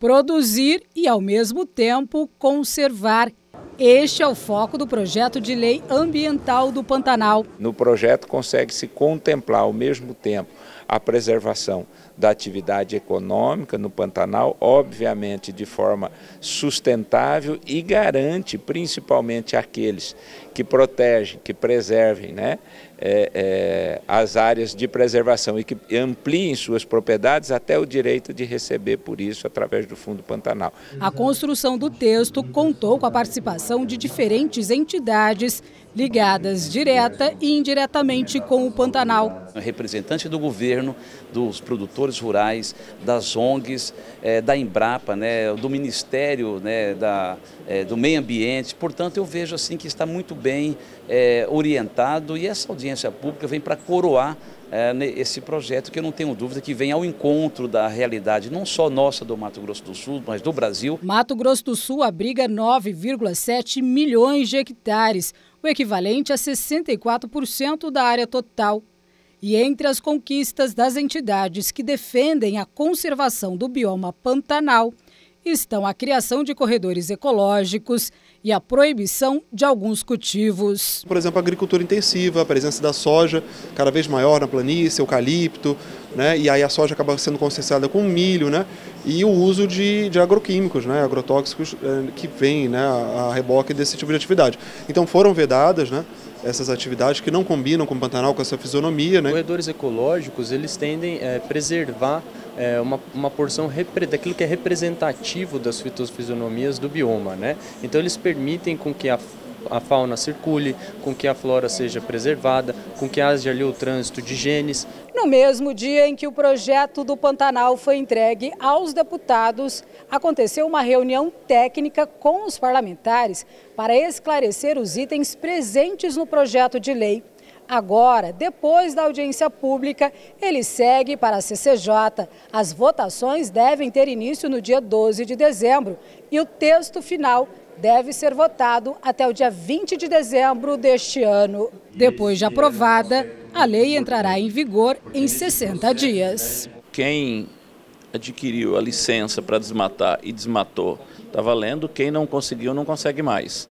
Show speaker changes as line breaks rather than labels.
produzir e, ao mesmo tempo, conservar. Este é o foco do projeto de lei ambiental do Pantanal.
No projeto consegue-se contemplar ao mesmo tempo a preservação da atividade econômica no Pantanal, obviamente de forma sustentável e garante principalmente aqueles que protegem, que preservem né, é, é, as áreas de preservação e que ampliem suas propriedades até o direito de receber por isso através do Fundo Pantanal.
A construção do texto contou com a participação de diferentes entidades ligadas direta e indiretamente com o Pantanal.
Representante do governo, dos produtores rurais, das ONGs, é, da Embrapa, né, do Ministério né, da, é, do Meio Ambiente. Portanto, eu vejo assim que está muito bem é, orientado e essa audiência pública vem para coroar é, esse projeto que eu não tenho dúvida que vem ao encontro da realidade não só nossa do Mato Grosso do Sul, mas do Brasil.
Mato Grosso do Sul abriga 9,7 milhões de hectares, o equivalente a 64% da área total. E entre as conquistas das entidades que defendem a conservação do bioma pantanal estão a criação de corredores ecológicos e a proibição de alguns cultivos.
Por exemplo, a agricultura intensiva, a presença da soja cada vez maior na planície, eucalipto, né? e aí a soja acaba sendo concentrada com milho, né? e o uso de, de agroquímicos, né? agrotóxicos, eh, que vem né? a reboque desse tipo de atividade. Então foram vedadas, né? Essas atividades que não combinam com o Pantanal, com essa fisionomia. Né?
Corredores ecológicos, eles tendem a é, preservar é, uma, uma porção daquilo que é representativo das fitofisionomias do bioma. Né? Então eles permitem com que a a fauna circule, com que a flora seja preservada, com que haja ali o trânsito de genes.
No mesmo dia em que o projeto do Pantanal foi entregue aos deputados, aconteceu uma reunião técnica com os parlamentares para esclarecer os itens presentes no projeto de lei. Agora, depois da audiência pública, ele segue para a CCJ. As votações devem ter início no dia 12 de dezembro e o texto final deve ser votado até o dia 20 de dezembro deste ano. Depois de aprovada, a lei entrará em vigor em 60 dias.
Quem adquiriu a licença para desmatar e desmatou, está valendo. Quem não conseguiu, não consegue mais.